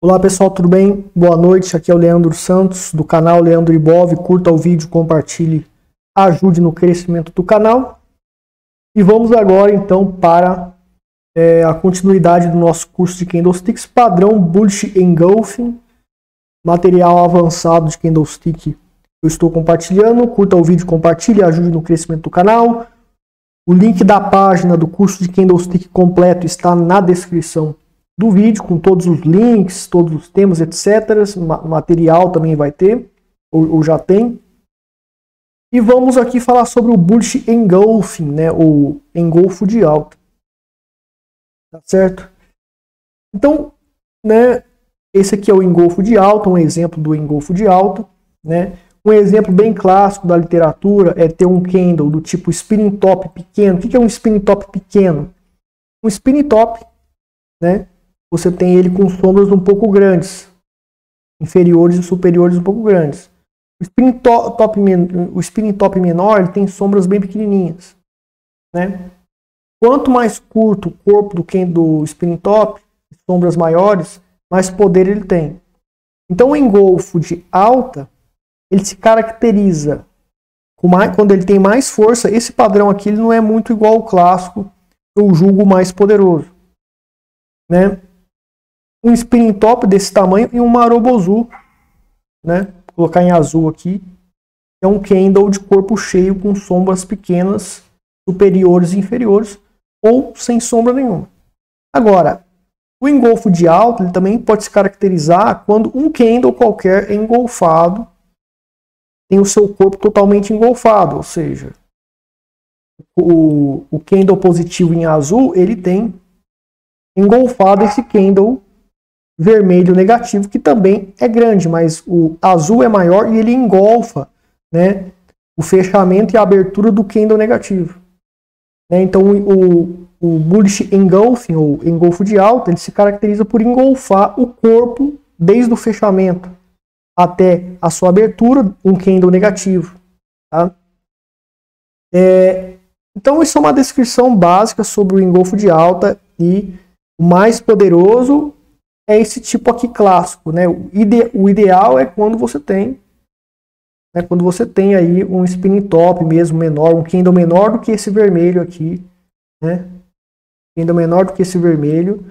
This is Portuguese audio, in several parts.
Olá pessoal, tudo bem? Boa noite, aqui é o Leandro Santos do canal Leandro Ibov. Curta o vídeo, compartilhe, ajude no crescimento do canal. E vamos agora então para é, a continuidade do nosso curso de Candlesticks padrão Bullish Engulfing, material avançado de Candlestick eu estou compartilhando. Curta o vídeo, compartilhe, ajude no crescimento do canal. O link da página do curso de Candlestick completo está na descrição do vídeo, com todos os links, todos os temas, etc. Material também vai ter, ou, ou já tem. E vamos aqui falar sobre o bullish engulfing, né, ou engolfo de alta. Tá certo? Então, né, esse aqui é o engolfo de alta, um exemplo do engolfo de alta, né? Um exemplo bem clássico da literatura é ter um candle do tipo spinning top pequeno. O que é um spinning top pequeno? Um spinning top, né? Você tem ele com sombras um pouco grandes, inferiores e superiores um pouco grandes. O spinning top, o spinning top menor tem sombras bem pequenininhas, né? Quanto mais curto o corpo do que do spinning top, sombras maiores, mais poder ele tem. Então o engolfo de alta ele se caracteriza mais, quando ele tem mais força. Esse padrão aqui ele não é muito igual ao clássico, eu julgo mais poderoso, né? Um spinning top desse tamanho e um marobozu, né? Vou colocar em azul aqui. É um candle de corpo cheio com sombras pequenas, superiores e inferiores, ou sem sombra nenhuma. Agora, o engolfo de alta ele também pode se caracterizar quando um candle qualquer é engolfado, tem o seu corpo totalmente engolfado, ou seja, o, o candle positivo em azul ele tem engolfado esse candle vermelho negativo, que também é grande, mas o azul é maior e ele engolfa né, o fechamento e a abertura do candle negativo. Né, então o, o bullish engulfing, ou engolfo de alta, ele se caracteriza por engolfar o corpo desde o fechamento até a sua abertura, um candle negativo. Tá? É, então isso é uma descrição básica sobre o engolfo de alta e o mais poderoso é esse tipo aqui clássico, né? O, ide o ideal é quando você tem, né, quando você tem aí um spinning top mesmo menor, um candle menor do que esse vermelho aqui, né? Candle menor do que esse vermelho.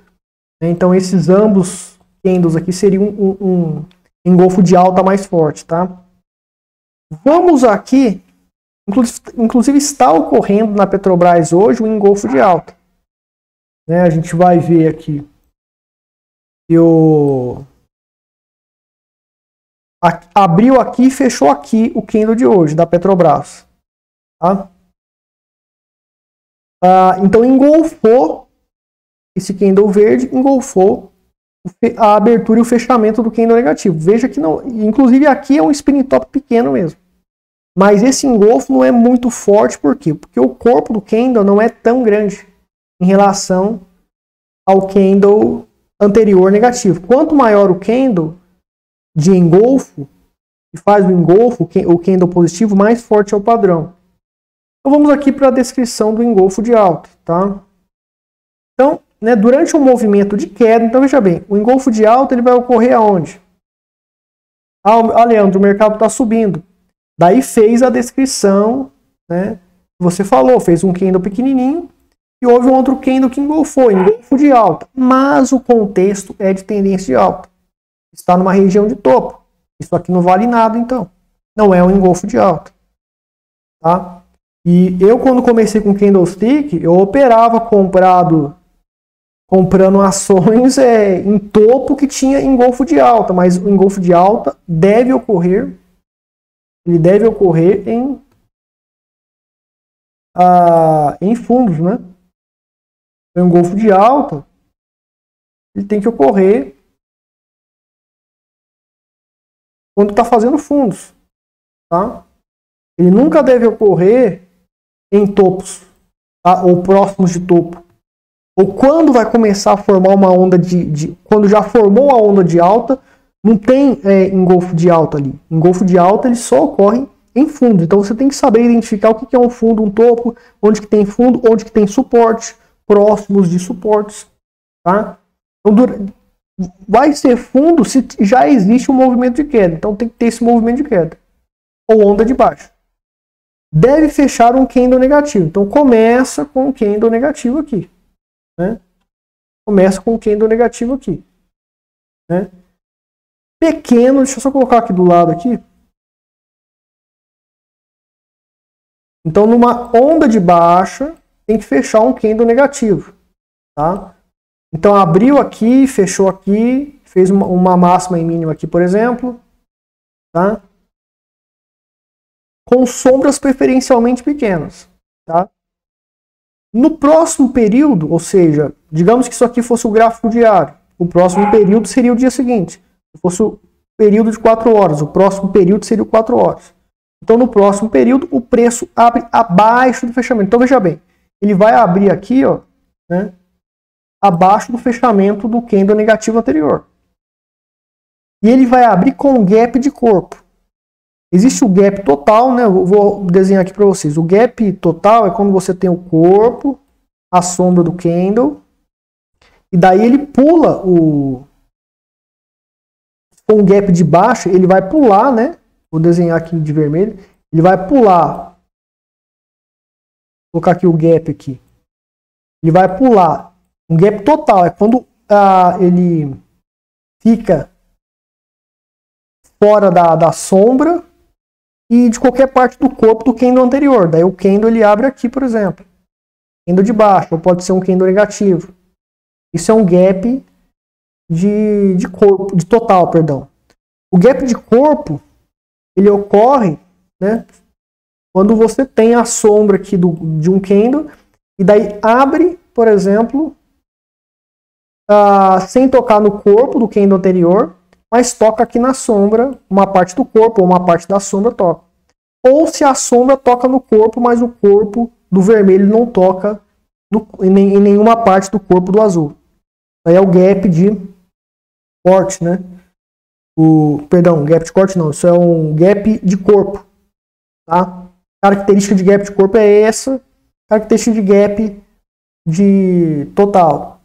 Né? Então esses ambos candles aqui seriam um, um, um engolfo de alta mais forte, tá? Vamos aqui, inclusive está ocorrendo na Petrobras hoje um engolfo de alta. Né? A gente vai ver aqui e o abriu aqui e fechou aqui o candle de hoje da Petrobras. Tá? Ah, então engolfou esse candle verde, engolfou a abertura e o fechamento do candle negativo. Veja que não, inclusive aqui é um spinning top pequeno mesmo. Mas esse engolfo não é muito forte, por quê? Porque o corpo do candle não é tão grande em relação ao candle anterior negativo. Quanto maior o candle de engolfo, que faz o engolfo, o candle positivo, mais forte é o padrão. Então vamos aqui para a descrição do engolfo de alta, tá? Então, né, durante um movimento de queda, então veja bem, o engolfo de alta ele vai ocorrer aonde? Ah Leandro, o mercado está subindo. Daí fez a descrição, né? Você falou, fez um candle pequenininho, e houve um outro candle que engolfou, engolfo de alta. Mas o contexto é de tendência de alta. Está numa região de topo. Isso aqui não vale nada, então. Não é um engolfo de alta. Tá? E eu, quando comecei com candlestick, eu operava comprado, comprando ações é, em topo que tinha engolfo de alta. Mas o engolfo de alta deve ocorrer, ele deve ocorrer em, ah, em fundos, né? Tem um golfo de alta, ele tem que ocorrer quando está fazendo fundos. Tá? Ele nunca deve ocorrer em topos, tá? ou próximos de topo. Ou quando vai começar a formar uma onda de, de Quando já formou a onda de alta, não tem é, engolfo de alta ali. Engolfo de alta ele só ocorre em fundo. Então você tem que saber identificar o que é um fundo, um topo, onde que tem fundo, onde que tem suporte próximos de suportes. Tá? Então, vai ser fundo se já existe um movimento de queda. Então tem que ter esse movimento de queda. Ou onda de baixo. Deve fechar um candle negativo. Então começa com um candle negativo aqui. Né? Começa com um candle negativo aqui. Né? Pequeno, deixa eu só colocar aqui do lado aqui. Então numa onda de baixa tem que fechar um candle negativo. Tá? Então abriu aqui, fechou aqui, fez uma, uma máxima e mínima aqui, por exemplo, tá? Com sombras preferencialmente pequenas, tá? No próximo período, ou seja, digamos que isso aqui fosse o gráfico diário, o próximo período seria o dia seguinte. Se fosse o período de 4 horas, o próximo período seria 4 horas. Então, no próximo período, o preço abre abaixo do fechamento. Então, veja bem, ele vai abrir aqui, ó, né? abaixo do fechamento do candle negativo anterior. E ele vai abrir com um gap de corpo. Existe o gap total, né? Eu vou desenhar aqui para vocês. O gap total é quando você tem o corpo, a sombra do candle, e daí ele pula o com um gap de baixo, ele vai pular, né? Vou desenhar aqui de vermelho. Ele vai pular. Colocar aqui o gap aqui. Ele vai pular um gap total é quando ah, ele fica fora da, da sombra e de qualquer parte do corpo do candle anterior. Daí o candle ele abre aqui, por exemplo. Candle de baixo, ou pode ser um candle negativo. Isso é um gap de, de corpo, de total, perdão. O gap de corpo, ele ocorre, né, quando você tem a sombra aqui do, de um candle e daí abre, por exemplo, uh, sem tocar no corpo do candle anterior, mas toca aqui na sombra, uma parte do corpo ou uma parte da sombra toca. Ou se a sombra toca no corpo, mas o corpo do vermelho não toca no, em, em, nenhuma parte do corpo do azul. Aí é o gap de corte, né? O, perdão, gap de corte não, isso é um gap de corpo. Tá? Característica de gap de corpo é essa, característica de gap de total.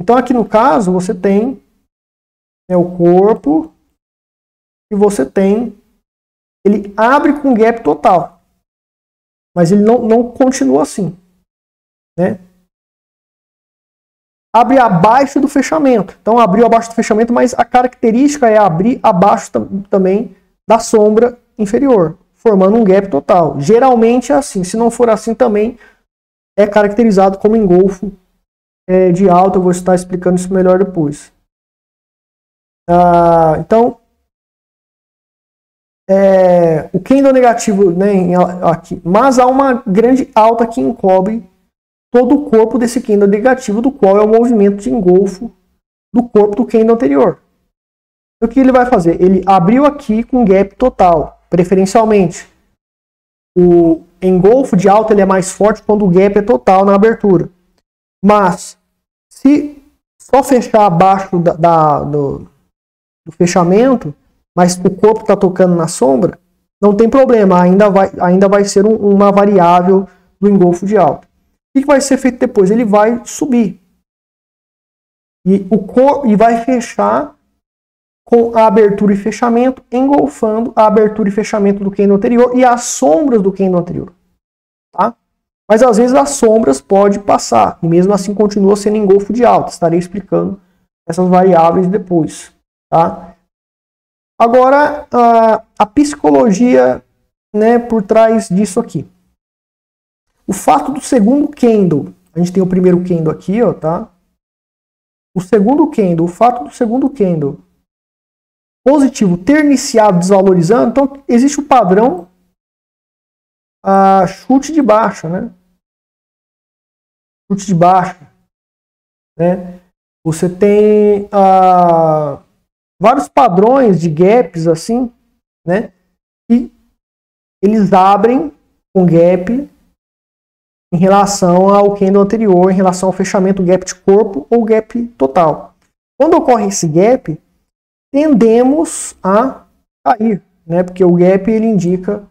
Então, aqui no caso, você tem é, o corpo e você tem. Ele abre com gap total. Mas ele não, não continua assim. Né? Abre abaixo do fechamento. Então, abriu abaixo do fechamento, mas a característica é abrir abaixo também da sombra inferior, formando um gap total. Geralmente é assim. Se não for assim, também é caracterizado como engolfo é, de alta, eu vou estar explicando isso melhor depois. Ah, então, é, o candle negativo né, aqui, mas há uma grande alta que encobre todo o corpo desse candle negativo, do qual é o movimento de engolfo do corpo do candle anterior. O que ele vai fazer? Ele abriu aqui com gap total, preferencialmente. O engolfo de alta ele é mais forte quando o gap é total na abertura. Mas, se só fechar abaixo da, da do, do, fechamento, mas o corpo está tocando na sombra, não tem problema, ainda vai, ainda vai ser um, uma variável do engolfo de alta. O que vai ser feito depois? Ele vai subir. E, o cor, e vai fechar com a abertura e fechamento, engolfando a abertura e fechamento do candle anterior e as sombras do candle anterior. Tá? Mas às vezes as sombras pode passar, e mesmo assim continua sendo engolfo de alta. Estarei explicando essas variáveis depois. Tá? Agora, a, a psicologia né, por trás disso aqui. O fato do segundo candle, a gente tem o primeiro candle aqui, ó, tá? O segundo candle, o fato do segundo candle positivo ter iniciado desvalorizando, então existe o padrão a chute de baixa, né? chute de baixo. Né? Você tem ah, vários padrões de gaps assim, né? E eles abrem um gap em relação ao candle anterior, em relação ao fechamento gap de corpo ou gap total. Quando ocorre esse gap, tendemos a cair, né? Porque o gap ele indica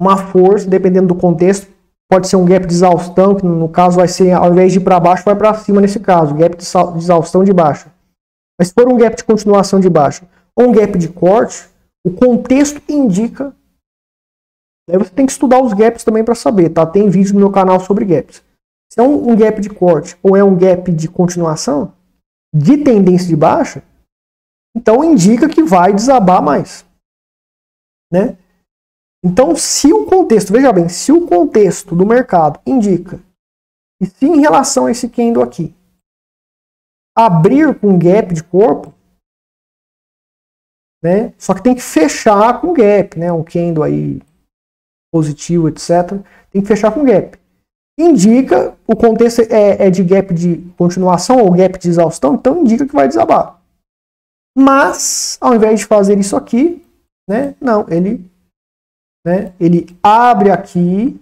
uma força, dependendo do contexto, Pode ser um gap de exaustão, que no caso vai ser, ao invés de ir para baixo, vai para cima nesse caso. Gap de exaustão de baixo. Mas se for um gap de continuação de baixa ou um gap de corte, o contexto indica. Aí você tem que estudar os gaps também para saber, tá? Tem vídeo no meu canal sobre gaps. Se é um, um gap de corte ou é um gap de continuação, de tendência de baixa, então indica que vai desabar mais. Né? Então, se o contexto, veja bem, se o contexto do mercado indica, e se em relação a esse candle aqui, abrir com gap de corpo, né? Só que tem que fechar com gap, né? Um candle aí positivo, etc. Tem que fechar com gap. Indica, o contexto é, é de gap de continuação ou gap de exaustão, então indica que vai desabar. Mas, ao invés de fazer isso aqui, né? Não, ele, né? Ele abre aqui,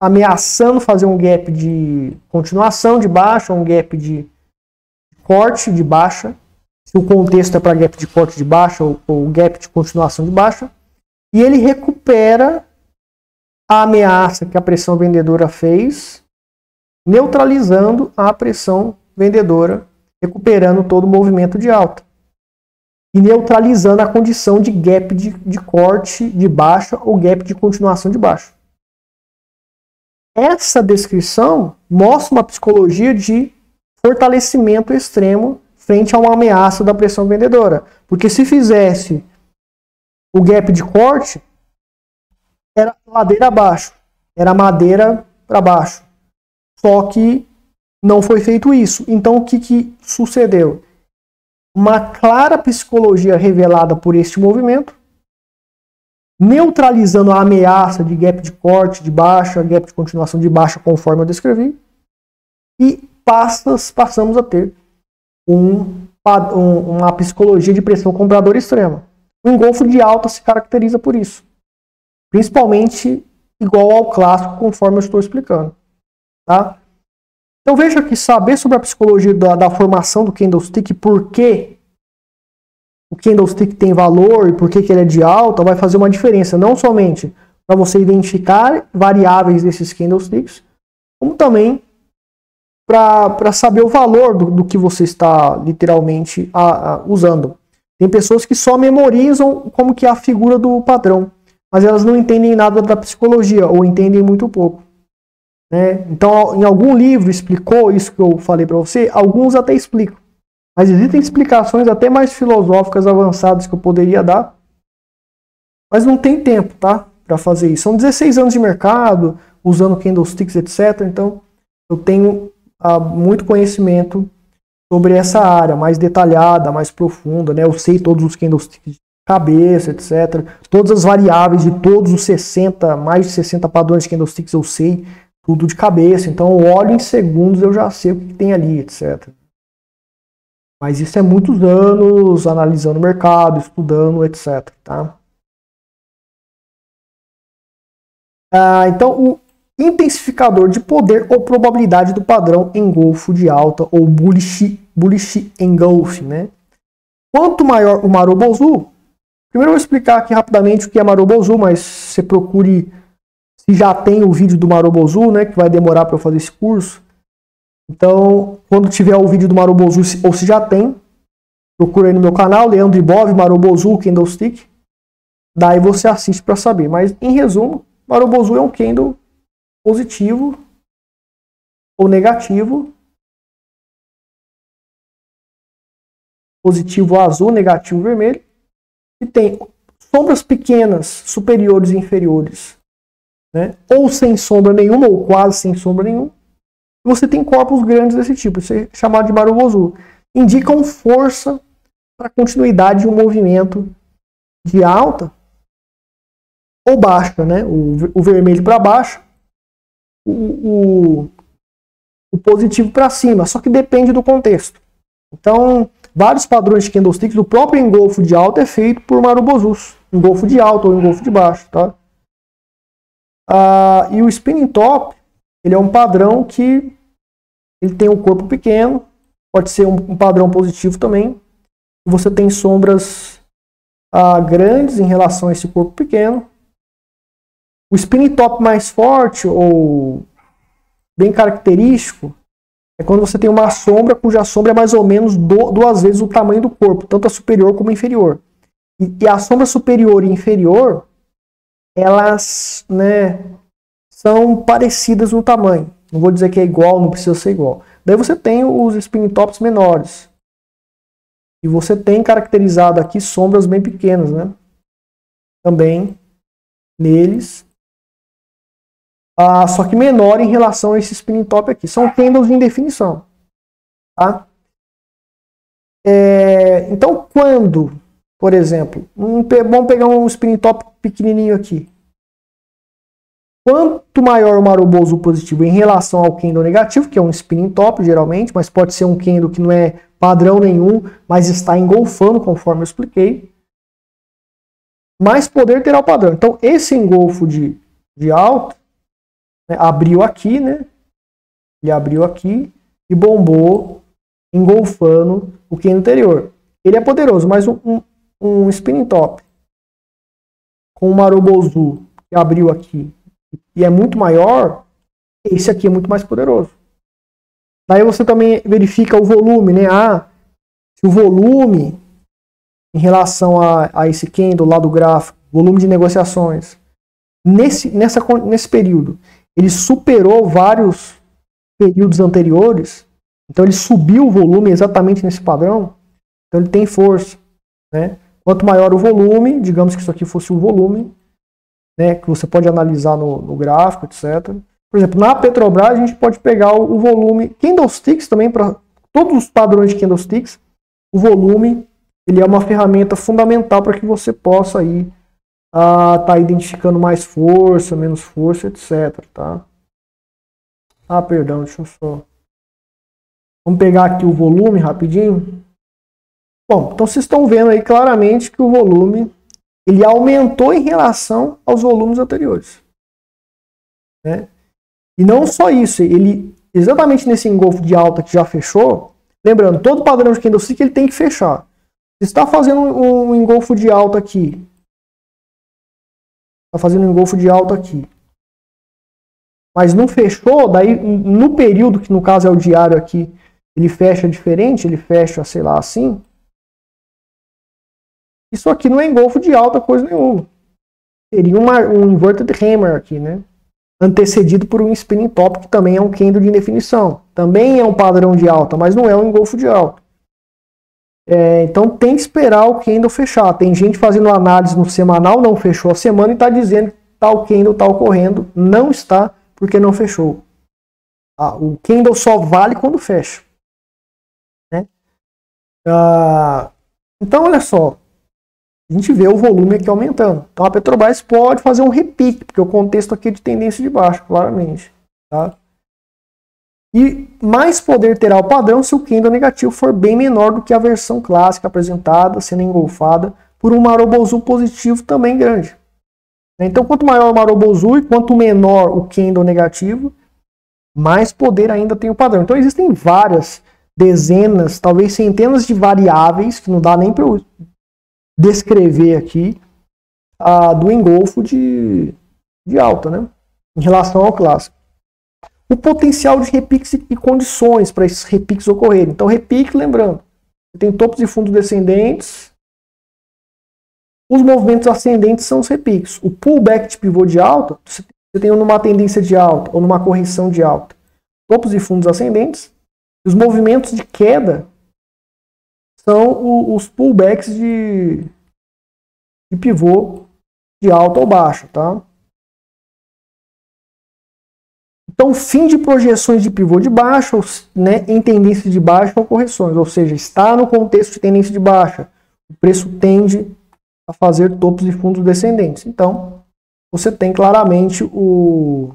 ameaçando fazer um gap de continuação de baixa, um gap de corte de baixa, se o contexto é para gap de corte de baixa ou, ou gap de continuação de baixa, e ele recupera a ameaça que a pressão vendedora fez, neutralizando a pressão vendedora, recuperando todo o movimento de alta. E neutralizando a condição de gap de, de corte de baixa ou gap de continuação de baixa. Essa descrição mostra uma psicologia de fortalecimento extremo frente a uma ameaça da pressão vendedora. Porque se fizesse o gap de corte, era ladeira abaixo, era madeira para baixo. Só que não foi feito isso. Então o que, que sucedeu? Uma clara psicologia revelada por este movimento, neutralizando a ameaça de gap de corte de baixa, gap de continuação de baixa, conforme eu descrevi, e passas, passamos a ter um, uma psicologia de pressão compradora extrema. O engolfo de alta se caracteriza por isso. Principalmente igual ao clássico, conforme eu estou explicando. Tá? Então veja que saber sobre a psicologia da, da formação do candlestick, por que o candlestick tem valor e por que, ele é de alta, vai fazer uma diferença, não somente para você identificar variáveis desses candlesticks, como também para saber o valor do, do, que você está literalmente a, a, usando. Tem pessoas que só memorizam como que é a figura do padrão, mas elas não entendem nada da psicologia ou entendem muito pouco. Né? Então, em algum livro explicou isso que eu falei para você, alguns até explicam. Mas existem explicações até mais filosóficas avançadas que eu poderia dar, mas não tem tempo, tá? Para fazer isso. São 16 anos de mercado, usando candlesticks, etc. Então, eu tenho uh, muito conhecimento sobre essa área mais detalhada, mais profunda, né? Eu sei todos os candlesticks de cabeça, etc. Todas as variáveis de todos os 60, mais de 60 padrões de candlesticks eu sei tudo de cabeça. Então eu olho em segundos, eu já sei o que tem ali, etc. Mas isso é muitos anos analisando o mercado, estudando, etc. Tá? Ah, então, o, intensificador de poder ou probabilidade do padrão engolfo de alta ou bullish, bullish engulfing, né? Quanto maior o Marobozu, primeiro eu vou explicar aqui rapidamente o que é Marobozu, mas você procure se já tem o vídeo do Marobozu, né, que vai demorar para eu fazer esse curso. Então, quando tiver o vídeo do Marobozu, ou se já tem, procura aí no meu canal, Leandro Ibov, Marobozu, Candlestick. Daí você assiste para saber. Mas, em resumo, Marobozu é um candle positivo ou negativo. Positivo azul, negativo vermelho. E tem sombras pequenas, superiores e inferiores. Né? Ou sem sombra nenhuma, ou quase sem sombra nenhuma. Você tem corpos grandes desse tipo, isso é chamado de barulho azul. Indicam força para continuidade de um movimento de alta ou baixa, né? O, o vermelho para baixo o, o, o positivo para cima, só que depende do contexto. Então, vários padrões de candlesticks, o próprio engolfo de alta é feito por Marubozus, engolfo de alta ou engolfo de baixo, tá? Ah, e o spinning top, ele é um padrão que ele tem um corpo pequeno, pode ser um, um padrão positivo também. Você tem sombras ah, grandes em relação a esse corpo pequeno, o spinning top mais forte ou bem característico é quando você tem uma sombra cuja sombra é mais ou menos do, duas vezes o tamanho do corpo, tanto a superior como a inferior. E, e a sombra superior e inferior, elas né, são parecidas no tamanho. Não vou dizer que é igual, não precisa ser igual. Daí você tem os spinning tops menores. E você tem caracterizado aqui sombras bem pequenas, né? Também neles. Ah, só que menor em relação a esse spinning top aqui. São candles em definição. Tá? É, então, quando, por exemplo, um, vamos pegar um spinning top pequenininho aqui. Quanto maior o maroboso positivo em relação ao candle negativo, que é um spinning top geralmente, mas pode ser um candle que não é padrão nenhum, mas está engolfando, conforme eu expliquei, mais poder terá o padrão. Então, esse engolfo de, de alto né, abriu aqui, né? Ele abriu aqui e bombou, engolfando o candle anterior. Ele é poderoso, mas um, um spinning top com o marobozu que abriu aqui e é muito maior, esse aqui é muito mais poderoso. Daí você também verifica o volume, né? Ah, se o volume em relação a, a esse candle lá do gráfico, volume de negociações, nesse, nessa, nesse período, ele superou vários períodos anteriores, então ele subiu o volume exatamente nesse padrão, então ele tem força. Né? Quanto maior o volume, digamos que isso aqui fosse o volume, né, que você pode analisar no, no gráfico, etc. Por exemplo, na Petrobras a gente pode pegar o, o volume candlesticks também para todos os padrões de candlesticks. O volume ele é uma ferramenta fundamental para que você possa aí estar tá identificando mais força, menos força, etc. Tá? Ah, perdão, deixa eu só. Vamos pegar aqui o volume rapidinho. Bom, então vocês estão vendo aí claramente que o volume ele aumentou em relação aos volumes anteriores. Né? E não só isso, ele exatamente nesse engolfo de alta que já fechou, lembrando, todo padrão de candlestick ele tem que fechar. Se está fazendo um engolfo de alta aqui, está fazendo um engolfo de alta aqui, mas não fechou, daí no período que no caso é o diário aqui, ele fecha diferente, ele fecha, sei lá, assim, isso aqui não é engolfo de alta coisa nenhuma. Seria uma, um inverted hammer aqui, né? Antecedido por um spinning top, que também é um candle de indefinição. Também é um padrão de alta, mas não é um engolfo de alta. É, então tem que esperar o candle fechar. Tem gente fazendo análise no semanal, não fechou a semana e está dizendo que tal candle está ocorrendo. Não está, porque não fechou. Ah, o candle só vale quando fecha. Né? Ah, então, olha só a gente vê o volume aqui aumentando. Então a Petrobras pode fazer um repique, porque o contexto aqui é de tendência de baixo, claramente. Tá? E mais poder terá o padrão se o candle negativo for bem menor do que a versão clássica apresentada, sendo engolfada por um Marobozu positivo também grande. Então, quanto maior o Marobozu e quanto menor o candle negativo, mais poder ainda tem o padrão. Então, existem várias dezenas, talvez centenas de variáveis, que não dá nem para eu descrever aqui a, do engolfo de, de alta, né? Em relação ao clássico. O potencial de repiques e condições para esses repiques ocorrerem. Então, repique, lembrando, tem topos e fundos descendentes. Os movimentos ascendentes são os repiques. O pullback de pivô de alta, você tem numa tendência de alta ou numa correção de alta. Topos e fundos ascendentes. Os movimentos de queda são os pullbacks de, de pivô de alto ou baixo, tá? Então, fim de projeções de pivô de baixo, né, em tendência de baixa ou correções, ou seja, está no contexto de tendência de baixa, o preço tende a fazer topos e fundos descendentes. Então, você tem claramente o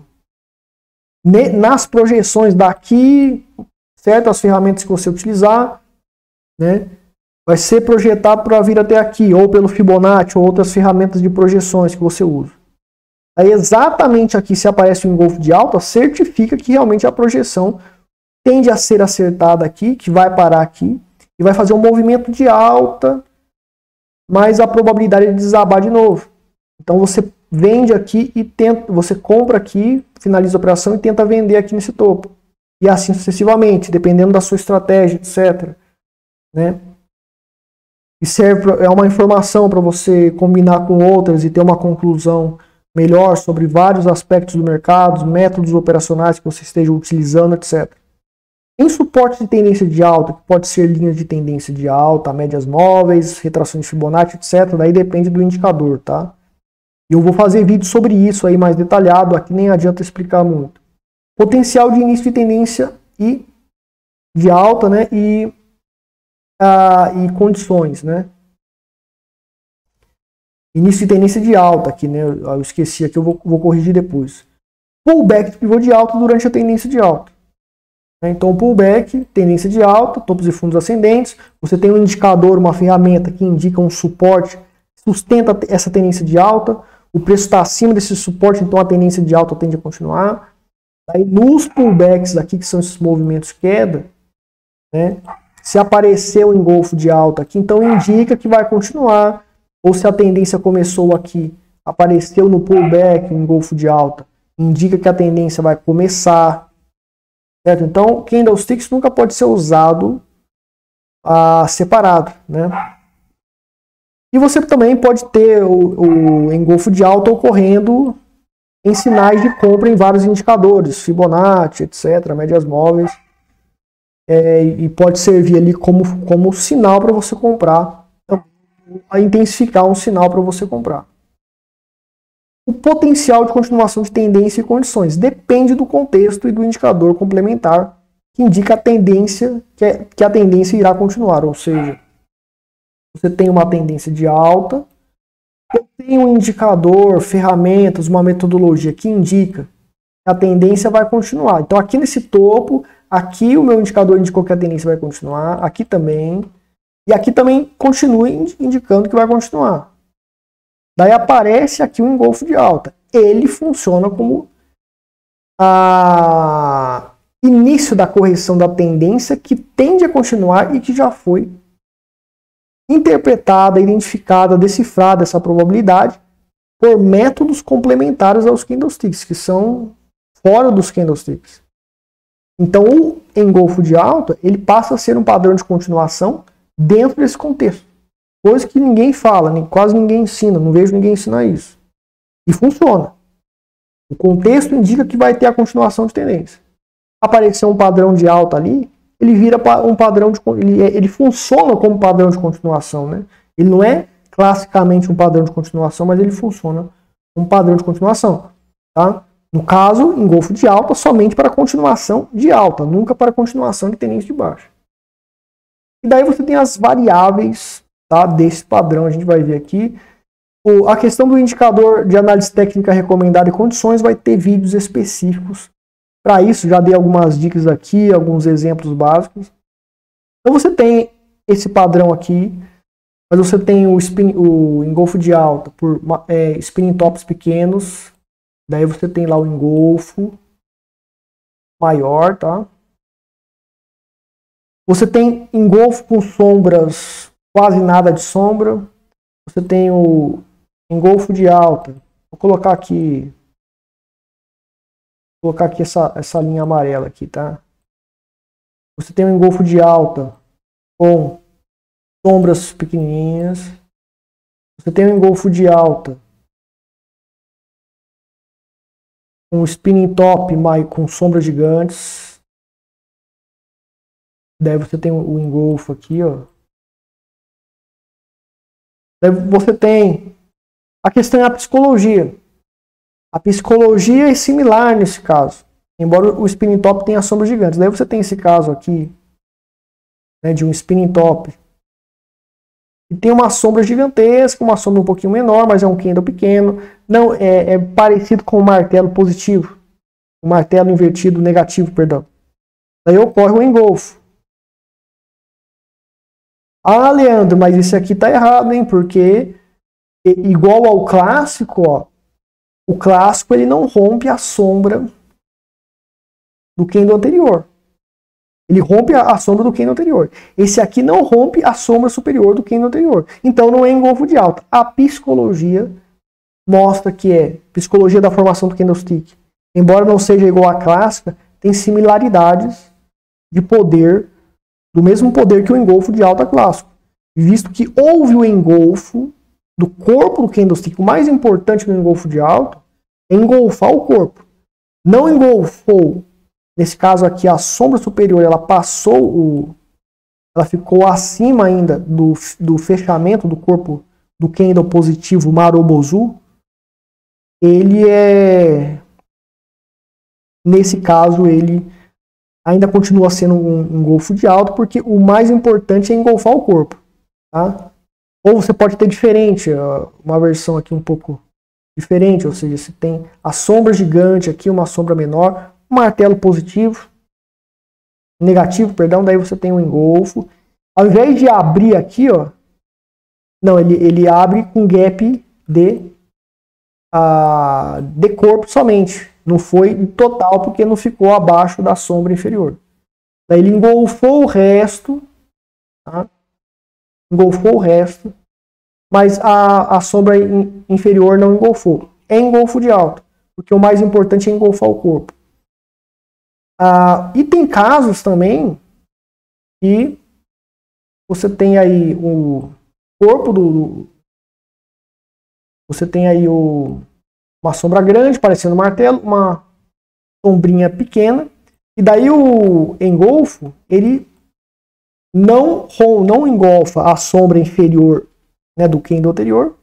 nas projeções daqui, certas ferramentas que você utilizar, né, vai ser projetado para vir até aqui, ou pelo Fibonacci, ou outras ferramentas de projeções que você usa. Aí exatamente aqui se aparece um engolfo de alta, certifica que realmente a projeção tende a ser acertada aqui, que vai parar aqui, e vai fazer um movimento de alta, mas a probabilidade de desabar de novo. Então você vende aqui e tenta, você compra aqui, finaliza a operação e tenta vender aqui nesse topo. e assim sucessivamente, dependendo da sua estratégia, etc. Né? E serve pra, é uma informação para você combinar com outras e ter uma conclusão melhor sobre vários aspectos do mercado, métodos operacionais que você esteja utilizando, etc. Em suporte de tendência de alta, que pode ser linhas de tendência de alta, médias móveis, retrações de Fibonacci, etc. Daí depende do indicador, tá? Eu vou fazer vídeo sobre isso aí mais detalhado, aqui nem adianta explicar muito. Potencial de início de tendência e de alta, né? E, uh, e condições, né? Início de tendência de alta aqui, né? Eu esqueci aqui, eu vou, vou corrigir depois. Pullback de pivô de alta durante a tendência de alta. Né? Então, pullback, tendência de alta, topos e fundos ascendentes. Você tem um indicador, uma ferramenta que indica um suporte, sustenta essa tendência de alta. O preço está acima desse suporte, então a tendência de alta tende a continuar. Aí, nos pullbacks aqui, que são esses movimentos queda, né? Se aparecer o engolfo de alta aqui, então indica que vai continuar ou se a tendência começou aqui, apareceu no pullback, um golfo de alta, indica que a tendência vai começar. Certo? Então, candlesticks nunca pode ser usado ah, separado. Né? E você também pode ter o, o engolfo de alta ocorrendo em sinais de compra em vários indicadores, Fibonacci, etc., médias móveis. É, e pode servir ali como, como sinal para você comprar a intensificar um sinal para você comprar. O potencial de continuação de tendência e condições depende do contexto e do indicador complementar que indica a tendência que, é, que a tendência irá continuar, ou seja, você tem uma tendência de alta, tenho um indicador, ferramentas, uma metodologia que indica que a tendência vai continuar. Então aqui nesse topo, aqui o meu indicador indicou que a tendência vai continuar, aqui também, e aqui também continua indicando que vai continuar. Daí aparece aqui um engolfo de alta. Ele funciona como a início da correção da tendência que tende a continuar e que já foi interpretada, identificada, decifrada essa probabilidade por métodos complementares aos candlesticks, que são fora dos candlesticks. Então, o engolfo de alta, ele passa a ser um padrão de continuação dentro desse contexto. Coisa que ninguém fala, nem, quase ninguém ensina, não vejo ninguém ensinar isso. E funciona. O contexto indica que vai ter a continuação de tendência. Aparecer um padrão de alta ali, ele vira um padrão de. Ele, é, ele funciona como padrão de continuação. Né? Ele não é classicamente um padrão de continuação, mas ele funciona como padrão de continuação. Tá? No caso, engolfo de alta somente para continuação de alta, nunca para continuação de tendência de baixa. E daí você tem as variáveis tá, desse padrão, a gente vai ver aqui. O, a questão do indicador de análise técnica recomendada e condições vai ter vídeos específicos para isso. Já dei algumas dicas aqui, alguns exemplos básicos. Então você tem esse padrão aqui, mas você tem o, spin, o engolfo de alta por é, spinning tops pequenos. Daí você tem lá o engolfo maior, tá? Você tem engolfo com sombras, quase nada de sombra. Você tem o engolfo de alta. Vou colocar aqui, vou colocar aqui essa, essa linha amarela aqui, tá? Você tem um engolfo de alta com sombras pequenininhas. Você tem um engolfo de alta com spinning top com sombras gigantes. Daí você tem o engolfo aqui, ó. Daí você tem a questão é a psicologia. A psicologia é similar nesse caso, embora o spinning top tenha sombras gigantes. Daí você tem esse caso aqui, né, de um spinning top. E tem uma sombra gigantesca, uma sombra um pouquinho menor, mas é um candle pequeno. Não, é, é parecido com o martelo positivo. O martelo invertido negativo, perdão. Daí ocorre o engolfo. Ah, Leandro, mas isso aqui tá errado, hein? Porque igual ao clássico, ó, o clássico ele não rompe a sombra do candle anterior. Ele rompe a, sombra do candle anterior. Esse aqui não rompe a sombra superior do candle anterior. Então não é engolfo de alta. A psicologia mostra que é psicologia da formação do candlestick. Embora não seja igual à clássica, tem similaridades de poder, do mesmo poder que o engolfo de alta clássico. Visto que houve o engolfo do corpo do candlestick, o mais importante no engolfo de alta é engolfar o corpo. Não engolfou, nesse caso aqui, a sombra superior, ela passou o. Ela ficou acima ainda do, do fechamento do corpo do candle positivo Marobozu. Ele é Nesse caso, ele ainda continua sendo um engolfo de alto, porque o mais importante é engolfar o corpo. Tá? Ou você pode ter diferente, uma versão aqui um pouco diferente, ou seja, se tem a sombra gigante aqui, uma sombra menor, um martelo positivo, negativo, perdão, daí você tem um engolfo. Ao invés de abrir aqui, ó, não, ele, ele abre com gap de, uh, de corpo somente. Não foi total porque não ficou abaixo da sombra inferior. Daí ele engolfou o resto, tá? engolfou o resto, mas a, a sombra in, inferior não engolfou. É engolfo de alto, porque o mais importante é engolfar o corpo. Ah, e tem casos também que você tem aí o corpo do. Você tem aí o, uma sombra grande, parecendo um martelo, uma sombrinha pequena, e daí o engolfo, ele não, não engolfa a sombra inferior né, do candle anterior,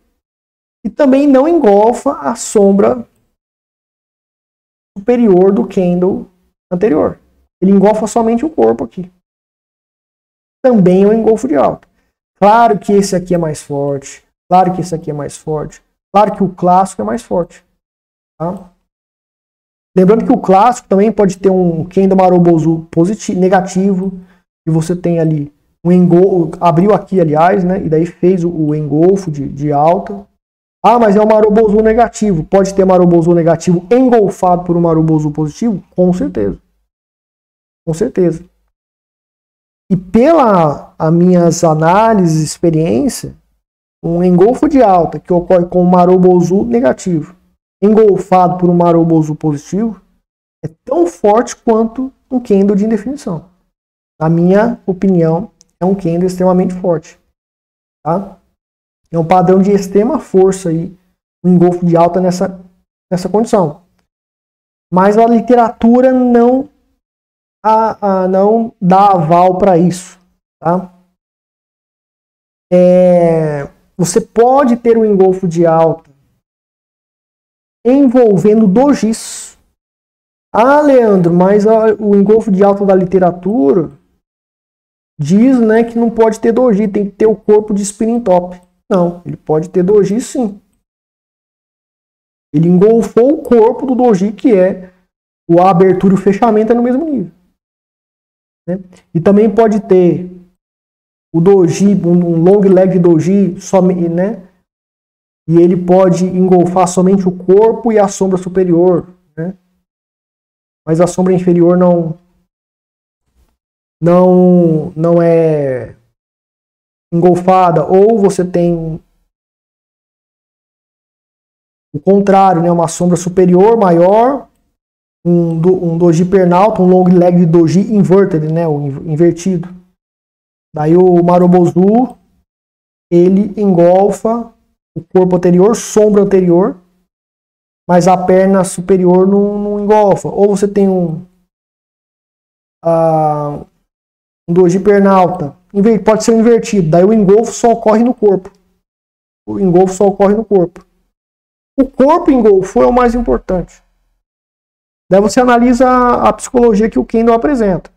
e também não engolfa a sombra superior do candle anterior. Ele engolfa somente o corpo aqui. Também é um engolfo de alta. Claro que esse aqui é mais forte. Claro que esse aqui é mais forte. Claro que o clássico é mais forte. Tá? Lembrando que o clássico também pode ter um Kendo Marobozu positivo, negativo, e você tem ali um engolfo, abriu aqui, aliás, né, e daí fez o, o engolfo de, de alta. Ah, mas é um Marobozu negativo. Pode ter Marobozu negativo engolfado por um Marobozu positivo? Com certeza. Com certeza. E pela as minhas análises, experiência, um engolfo de alta que ocorre com um Marobozu negativo engolfado por um maroboso positivo é tão forte quanto um candle de indefinição. Na minha opinião, é um candle extremamente forte. Tá? É um padrão de extrema força aí, um engolfo de alta nessa, nessa condição. Mas a literatura não, a, a não dá aval para isso. Tá? É, você pode ter um engolfo de alta envolvendo dojis. Ah, Leandro, mas o engolfo de alta da literatura diz né, que não pode ter doji, tem que ter o corpo de spinning top. Não, ele pode ter doji sim. Ele engolfou o corpo do doji, que é o abertura e o fechamento é no mesmo nível. Né? E também pode ter o doji, um long leg doji, somente, né? e ele pode engolfar somente o corpo e a sombra superior, né? mas a sombra inferior não não não é engolfada ou você tem o contrário, né? uma sombra superior maior, um, do, um doji pernalto, um long leg de doji inverted, né? o invertido. Daí o Marobozu ele engolfa o corpo anterior, sombra anterior, mas a perna superior não, não engolfa. Ou você tem um, uh, um doji pernalta, pode ser invertido, daí o engolfo só ocorre no corpo. O engolfo só ocorre no corpo. O corpo engolfou é o mais importante. Daí você analisa a, psicologia que o Kendo apresenta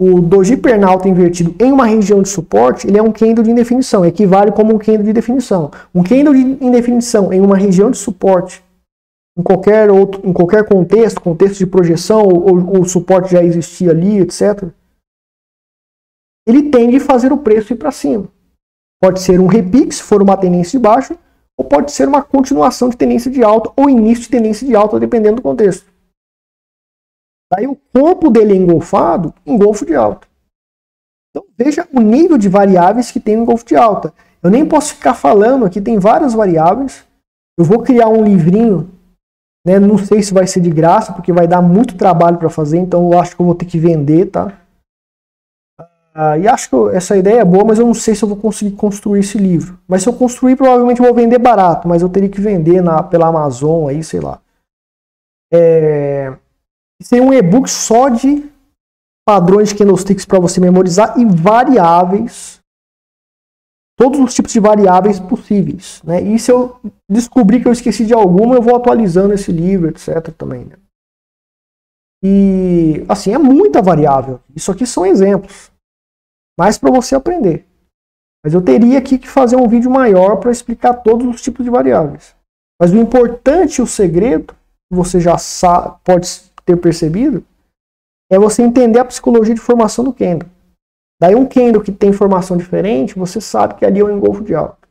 o doji pernalta invertido em uma região de suporte, ele é um candle de indefinição, equivale como um candle de definição. Um candle de indefinição em uma região de suporte, em qualquer outro, em qualquer contexto, contexto de projeção, ou, o suporte já existia ali, etc. Ele tende a fazer o preço ir para cima. Pode ser um repique, se for uma tendência de baixa, ou pode ser uma continuação de tendência de alta, ou início de tendência de alta, dependendo do contexto. Daí o corpo dele é engolfado, engolfo de alta. Então veja o nível de variáveis que tem o engolfo de alta. Eu nem posso ficar falando aqui, tem várias variáveis. Eu vou criar um livrinho Né? Não sei se vai ser de graça, porque vai dar muito trabalho para fazer, então eu acho que eu vou ter que vender, tá? Ah, e acho que essa ideia é boa, mas eu não sei se eu vou conseguir construir esse livro. Mas se eu construir, provavelmente eu vou vender barato, mas eu teria que vender na, pela Amazon aí, sei lá. É... Seria um e-book só de padrões de candlesticks para você memorizar e variáveis todos os tipos de variáveis possíveis. Né? E se eu descobrir que eu esqueci de alguma, eu vou atualizando esse livro, etc. também. Né? E assim, é muita variável. Isso aqui são exemplos. Mas para você aprender. Mas eu teria aqui que fazer um vídeo maior para explicar todos os tipos de variáveis. Mas o importante, o segredo, você já sabe, pode ter percebido, é você entender a psicologia de formação do candle. Daí um candle que tem informação diferente, você sabe que ali é um engolfo de alta.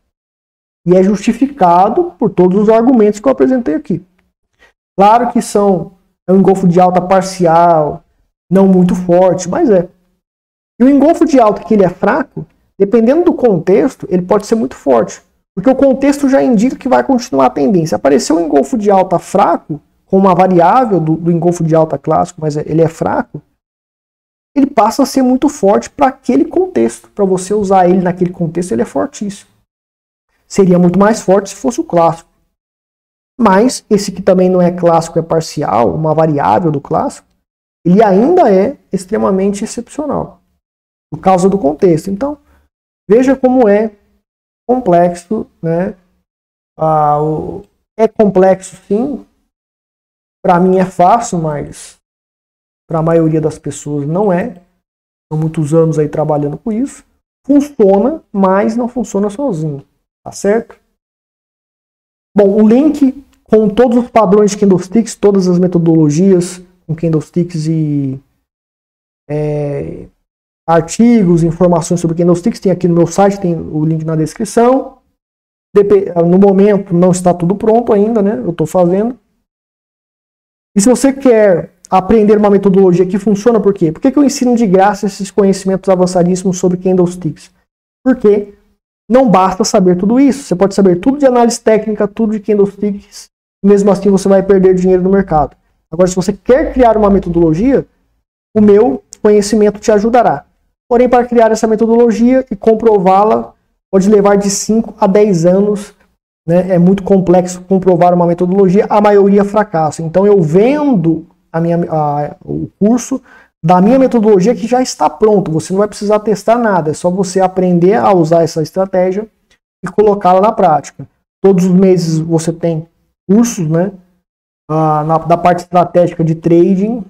E é justificado por todos os argumentos que eu apresentei aqui. Claro que são é um engolfo de alta parcial, não muito forte, mas é. E o engolfo de alta que ele é fraco, dependendo do contexto, ele pode ser muito forte. Porque o contexto já indica que vai continuar a tendência. Apareceu um engolfo de alta fraco, com uma variável do, do engolfo de alta clássico, mas ele é fraco, ele passa a ser muito forte para aquele contexto. Para você usar ele naquele contexto, ele é fortíssimo. Seria muito mais forte se fosse o clássico. Mas esse que também não é clássico, é parcial, uma variável do clássico, ele ainda é extremamente excepcional por causa do contexto. Então, veja como é complexo, né? Ah, o... É complexo, sim. Para mim é fácil, mas para a maioria das pessoas não é. São muitos anos aí trabalhando com isso. Funciona, mas não funciona sozinho. Tá certo? Bom, o link com todos os padrões de candlesticks, todas as metodologias com candlesticks e é, artigos, informações sobre candlesticks tem aqui no meu site, tem o link na descrição. No momento não está tudo pronto ainda, né? Eu estou fazendo. E se você quer aprender uma metodologia que funciona, por quê? Por que, que eu ensino de graça esses conhecimentos avançadíssimos sobre candlesticks? Porque não basta saber tudo isso. Você pode saber tudo de análise técnica, tudo de candlesticks, mesmo assim você vai perder dinheiro no mercado. Agora, se você quer criar uma metodologia, o meu conhecimento te ajudará. Porém, para criar essa metodologia e comprová-la, pode levar de 5 a 10 anos. Né? É muito complexo comprovar uma metodologia, a maioria fracassa. Então, eu vendo a minha, a, o curso da minha metodologia que já está pronto. Você não vai precisar testar nada, é só você aprender a usar essa estratégia e colocá-la na prática. Todos os meses você tem cursos, né? Ah, na, da parte estratégica de trading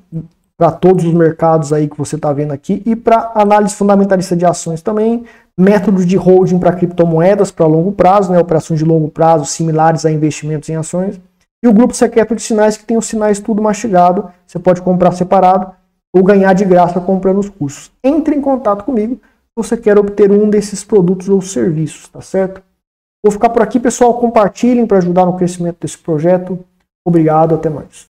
para todos os mercados aí que você está vendo aqui e para análise fundamentalista de ações também, métodos de holding para criptomoedas para longo prazo, né? Operações de longo prazo similares a investimentos em ações e o grupo secreto de sinais, que tem os sinais tudo mastigado. Você pode comprar separado ou ganhar de graça comprando os cursos. Entre em contato comigo se você quer obter um desses produtos ou serviços, tá certo? Vou ficar por aqui, pessoal. Compartilhem para ajudar no crescimento desse projeto. Obrigado, até mais.